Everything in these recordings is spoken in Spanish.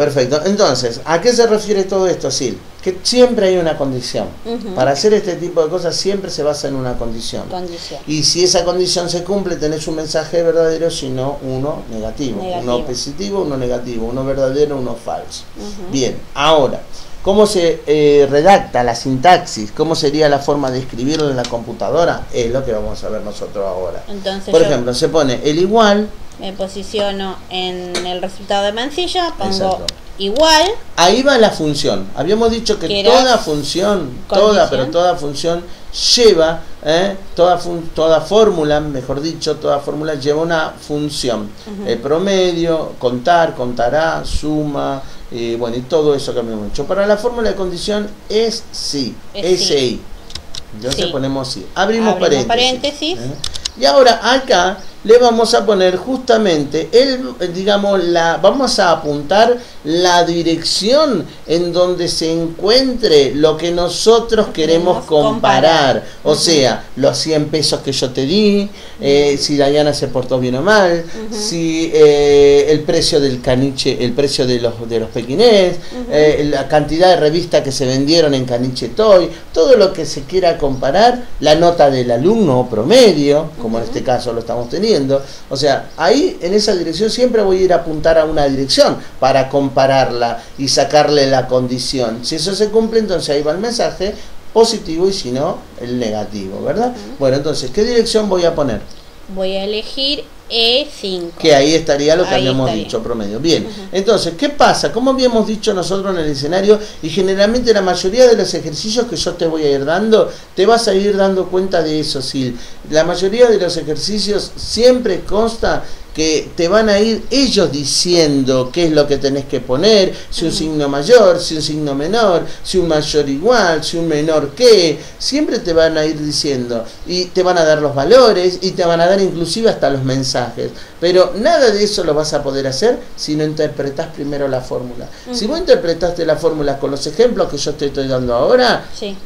Perfecto. Entonces, ¿a qué se refiere todo esto, Sil? Que siempre hay una condición. Para hacer este tipo de cosas siempre se basa en una condición. Condición. Y si esa condición se cumple, tenés un mensaje verdadero, sino uno negativo. Negativo. Uno positivo, uno negativo. Uno verdadero, uno falso. Bien, ahora, ¿cómo se eh, redacta la sintaxis? ¿Cómo sería la forma de escribirlo en la computadora? Es lo que vamos a ver nosotros ahora. Entonces Por yo ejemplo, se pone el igual, me posiciono en el resultado de mancilla, pongo Exacto. igual, ahí va la función. Habíamos dicho que toda función, toda, pero toda función lleva, ¿eh? toda, fun- toda fórmula, mejor dicho, toda fórmula lleva una función. El promedio, contar, contará, suma, y bueno, y todo eso que habíamos dicho. Para la fórmula de condición es sí, Es es sí. sí. Entonces Sí. ponemos sí. Abrimos, Abrimos paréntesis. paréntesis. ¿eh? Y ahora acá le vamos a poner justamente el, digamos, la, vamos a apuntar la dirección en donde se encuentre lo que nosotros queremos comparar. comparar. O sea, los 100 pesos que yo te di, eh, si Dayana se portó bien o mal, si eh, el precio del caniche, el precio de los, de los pequinés, eh, la cantidad de revistas que se vendieron en Caniche Toy, todo lo que se quiera comparar, la nota del alumno promedio, como en este caso lo estamos teniendo. O sea, ahí en esa dirección siempre voy a ir a apuntar a una dirección para compararla y sacarle la condición. Si eso se cumple, entonces ahí va el mensaje positivo y si no, el negativo, ¿verdad? Bueno, entonces, ¿qué dirección voy a poner? voy a elegir E5. Que ahí estaría lo que Ahí habíamos estaría. dicho, promedio. Bien, entonces, ¿qué pasa? Como habíamos dicho nosotros en el escenario, y generalmente la mayoría de los ejercicios que yo te voy a ir dando, te vas a ir dando cuenta de eso, Sil. La mayoría de los ejercicios siempre consta que te van a ir ellos diciendo qué es lo que tenés que poner, si un Ujú. signo mayor, si un signo menor, si un mayor igual, si un menor qué, siempre te van a ir diciendo y te van a dar los valores y te van a dar inclusive hasta los mensajes, pero nada de eso lo vas a poder hacer si no interpretas primero la fórmula. Si Ujú. vos interpretaste la fórmula con los ejemplos que yo te estoy dando ahora, Sí.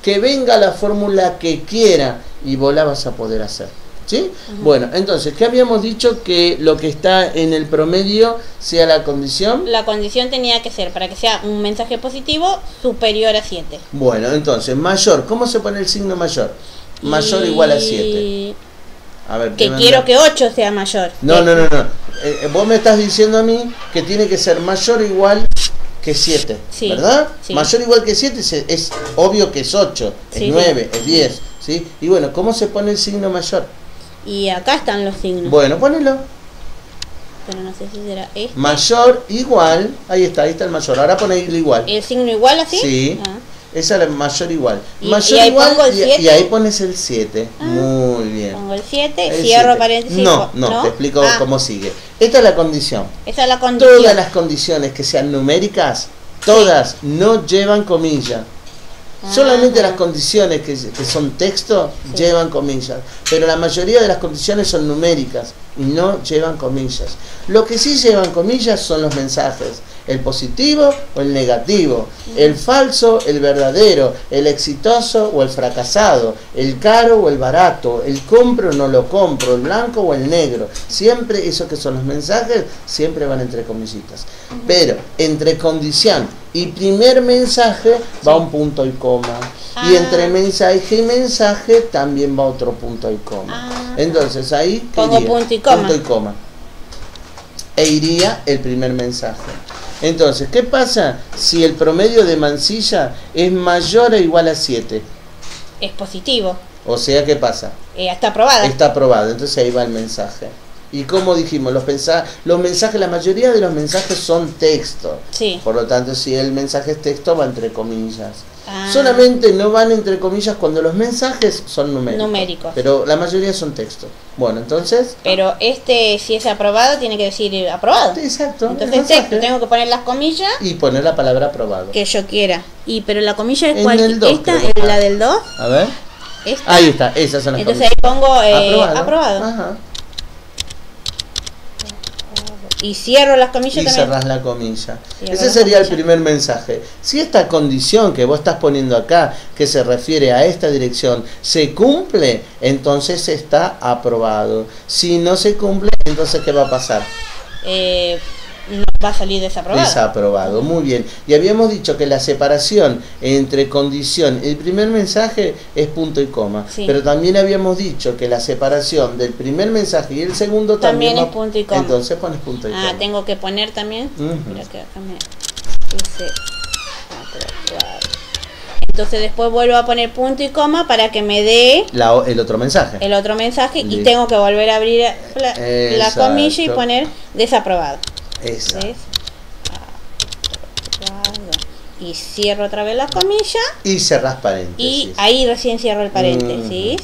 que venga la fórmula que quiera y vos la vas a poder hacer. ¿Sí? Bueno, entonces, ¿qué habíamos dicho? Que lo que está en el promedio sea la condición. La condición tenía que ser, para que sea un mensaje positivo, superior a 7. Bueno, entonces, mayor. ¿Cómo se pone el signo mayor? Mayor o igual a 7. A ver, Que quiero que 8 sea mayor. No, no, no, no. Eh, eh, vos me estás diciendo a mí que tiene que ser mayor o igual que 7, Sí, ¿verdad? sí. Mayor o igual que 7 es, es obvio que es 8, es Sí, sí. 9, es 10, ¿sí? Y bueno, ¿cómo se pone el signo mayor? Y acá están los signos. Bueno, ponelo. Pero no sé si será este. Mayor igual, ahí está, ahí está el mayor. Ahora pone el igual. ¿El signo igual así? Sí. Ah. Esa es la mayor igual. Y- mayor y ahí igual pongo el y- y, siete. ahí pones el 7. Ah. Muy bien. Pongo el 7, El cierro siete. paréntesis. No, po- no, te explico Ah, cómo sigue. Esta es la condición. Esa es la condición. Todas las condiciones que sean numéricas, todas no llevan comillas. Ah. Solamente las condiciones que, que son texto Sí. llevan comillas, pero la mayoría de las condiciones son numéricas y no llevan comillas. Lo que sí llevan comillas son los mensajes, el positivo o el negativo, el falso, el verdadero, el exitoso o el fracasado, el caro o el barato, el compro o no lo compro, el blanco o el negro. Siempre esos que son los mensajes, siempre van entre comillitas. Pero entre condición y primer mensaje va un punto y coma. Y Ah. entre mensaje y mensaje también va otro punto y coma. Ah. Entonces ahí ¿qué Pongo iría? punto y coma. Punto y coma. E iría el primer mensaje. Entonces, ¿qué pasa si el promedio de mancilla es mayor o igual a 7? Es positivo. O sea, ¿qué pasa? Eh, está aprobada. Está aprobado, entonces ahí va el mensaje. Y como dijimos, los, los mensajes, la mayoría de los mensajes son texto. Sí. Por lo tanto, si el mensaje es texto, va entre comillas. Ah. Solamente no van entre comillas cuando los mensajes son numéricos. Numéricos. Pero la mayoría son texto. Bueno, entonces. Pero este, si es aprobado, tiene que decir aprobado. Exacto. Entonces texto, tengo que poner las comillas Y poner la palabra aprobado. que yo quiera. Y pero la comilla es cuál? esta es la del 2. A ver. Esta. Ahí está, esas son las Entonces ahí comillas. pongo eh, aprobado. Ajá. Y cierro las comillas Y también. cerrás la comilla. Cierro Ese sería el primer mensaje. Si esta condición que vos estás poniendo acá, que se refiere a esta dirección, se cumple, entonces está aprobado. Si no se cumple, entonces ¿qué va a pasar? Eh, no va a salir desaprobado. Desaprobado, muy bien. Y habíamos dicho que la separación entre condición, el primer mensaje es punto y coma, Sí. pero también habíamos dicho que la separación del primer mensaje y el segundo también, También es punto y coma. Entonces pones punto y Ah, coma. tengo que poner también. Mira que acá me. Entonces después vuelvo a poner punto y coma para que me dé La el otro mensaje. el otro mensaje y tengo que volver a abrir la, comilla y poner desaprobado. Esa. Y cierro otra vez la comilla Y cerrás paréntesis. y ahí recién cierro el paréntesis.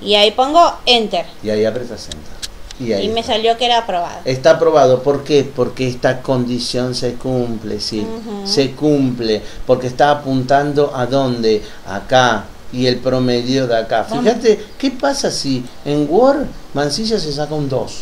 Y ahí pongo enter. Y ahí apretas enter. Y ahí Y me salió que era aprobado. Está aprobado, ¿por qué? Porque esta condición se cumple, sí, se cumple, porque está apuntando a dónde, acá, y el promedio de acá. Fíjate, ¿qué pasa si en Word Mancilla se saca un 2?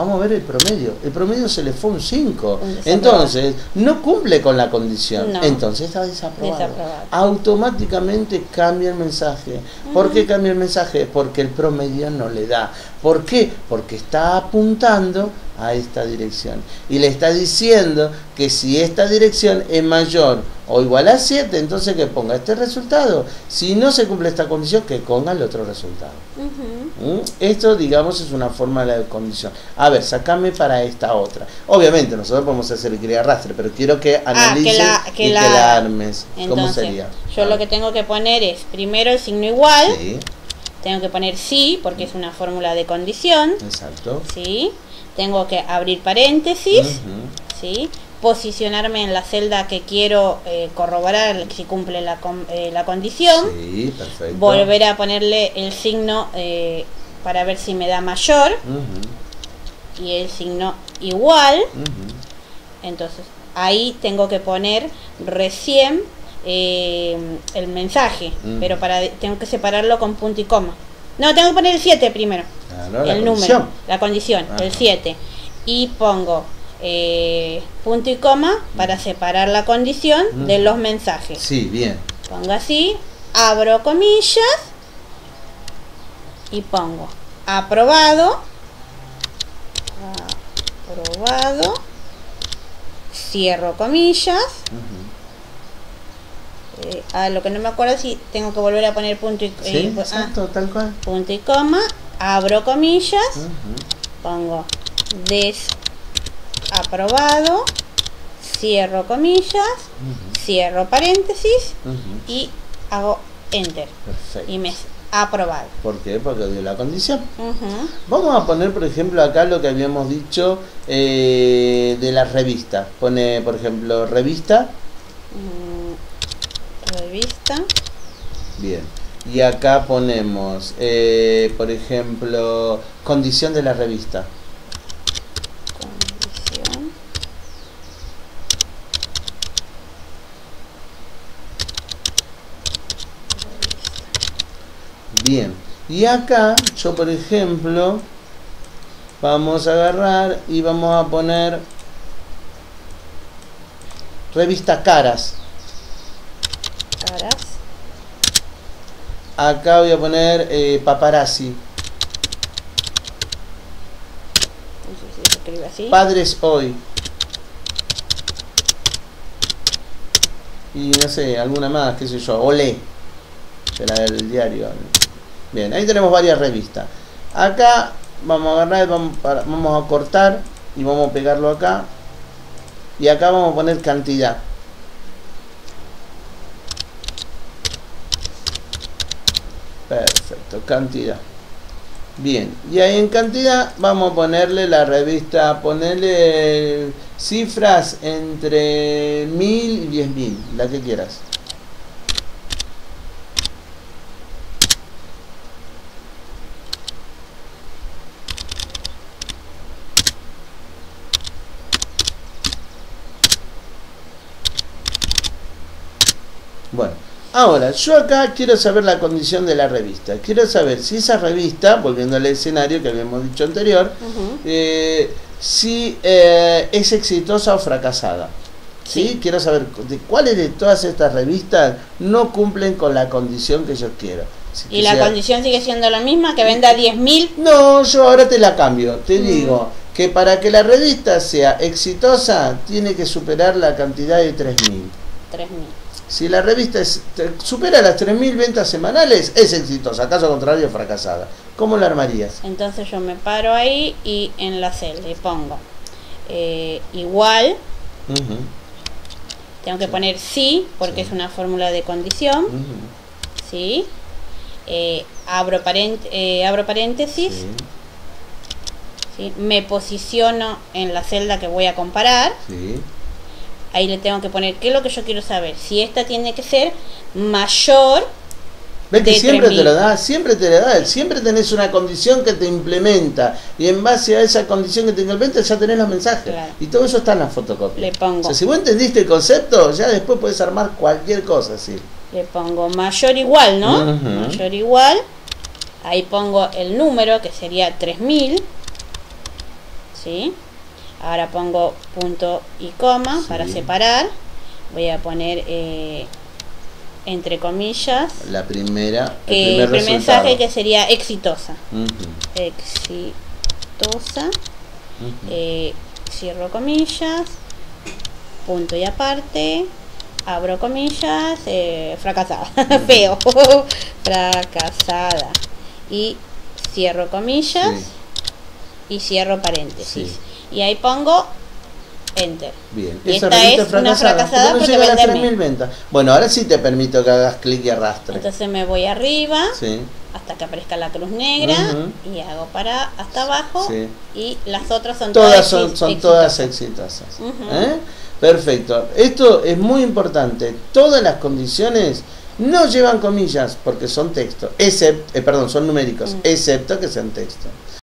Vamos a ver el promedio. El promedio se le fue un 5. Un desaprobado. Entonces, no cumple con la condición. No. Entonces está desaprobado. Desaprobado. Automáticamente cambia el mensaje. ¿Por qué cambia el mensaje? Porque el promedio no le da. ¿Por qué? Porque está apuntando a esta dirección. Y le está diciendo que si esta dirección es mayor o igual a 7, entonces que ponga este resultado. Si no se cumple esta condición, que ponga el otro resultado. ¿Mm? Esto, digamos, es una forma de la condición. A ver, sacame para esta otra. Obviamente, nosotros podemos hacer el arrastre, pero quiero que Ah, analices que la, que y la, que la armes. ¿Cómo sería? yo lo que tengo que poner es primero el signo igual, Sí, tengo que poner sí, porque es una fórmula de condición, exacto. ¿sí? Tengo que abrir paréntesis. ¿sí? Posicionarme en la celda que quiero eh, corroborar si cumple la, eh, la condición, Sí, perfecto. volver a ponerle el signo eh, para ver si me da mayor y el signo igual, entonces ahí tengo que poner recién eh, el mensaje, Mm. pero para tengo que separarlo con punto y coma. No, tengo que poner el 7 primero. La el condición. número, la condición, Ajá. el 7. Y pongo eh, punto y coma para separar la condición Mm. de los mensajes. Sí, bien. Pongo así, abro comillas y pongo aprobado, aprobado, cierro comillas. Ujú. Eh, ah, lo que no me acuerdo si tengo que volver a poner punto y, Sí, eh, pues, ah, exacto, tal cual. punto y coma, abro comillas, Ujú. pongo desaprobado, cierro comillas, cierro paréntesis y hago enter Perfecto. y me aprobado. ¿Por qué? Porque dio la condición. Vamos a poner, por ejemplo, acá lo que habíamos dicho eh, de las revistas. Pone, por ejemplo, revista. Mm, revista, Bien. Y acá ponemos, eh, por ejemplo, condición de la revista. condición, Bien. Y acá, yo por ejemplo, vamos a agarrar y vamos a poner revista Caras. Caras, Acá voy a poner eh, paparazzi. así. Padres hoy. Y no sé, alguna más, qué sé yo, Olé, la del diario. Bien, ahí tenemos varias revistas. Acá vamos a agarrar, vamos, para- vamos a cortar y vamos a pegarlo acá. Y acá vamos a poner cantidad. Cantidad. Bien, y ahí en cantidad vamos a ponerle la revista, ponerle cifras entre mil y diez mil, la que quieras. Bueno, ahora yo acá quiero saber la condición de la revista. Quiero saber si esa revista, volviendo al escenario que habíamos dicho anterior, eh, si eh, es exitosa o fracasada. ¿Sí? Sí. Quiero saber de cuáles de todas estas revistas no cumplen con la condición que yo quiero. Si Y la condición sigue siendo la misma, que venda 10.000. No, yo ahora te la cambio. Te Mm. digo que para que la revista sea exitosa tiene que superar la cantidad de 3.000. 3.000. Si la revista es- supera las 3.000 ventas semanales, es exitosa. Caso contrario, fracasada. ¿Cómo la armarías? Entonces yo me paro ahí y en la celda y pongo eh, igual. Tengo que poner sí, porque Sí. es una fórmula de condición. ¿sí? Eh, abro, eh, abro paréntesis. sí, ¿sí? Me posiciono en la celda que voy a comparar. sí. Ahí le tengo que poner qué es lo que yo quiero saber. Si esta tiene que ser mayor. ¿Ves que de siempre 3.000? te lo da? Siempre te lo da. Siempre tenés una condición que te implementa. Y en base a esa condición que te implementa ya tenés los mensajes. Claro. Y todo eso está en la fotocopia. Le pongo. O sea, si vos entendiste el concepto, ya después puedes armar cualquier cosa, sí. Le pongo mayor igual, ¿no? Ujú. Mayor igual. Ahí pongo el número, que sería 3000. ¿Sí? Ahora pongo punto y coma Sí. para separar. Voy a poner eh, entre comillas La primera, el que primer el primer mensaje que sería exitosa. Exitosa. Eh, cierro comillas. Punto y aparte. Abro comillas. eh, fracasada. Feo. fracasada. Y cierro comillas. Sí, Y cierro paréntesis. Sí. Y ahí pongo enter. bien. Y Esa esta es una fracasada porque no porque llega a las vende 3.000 mil. ventas. Bueno, ahora sí te permito que hagas clic y arrastre. Entonces me voy arriba sí, hasta que aparezca la cruz negra y hago para hasta abajo sí. y las otras son Todas todas, son, son todas exitosas. exitosas. Ujú. ¿Eh? Perfecto. Esto es muy importante. Todas las condiciones no llevan comillas porque son texto, excepto, perdón, son numéricos, Mm. excepto que sean texto.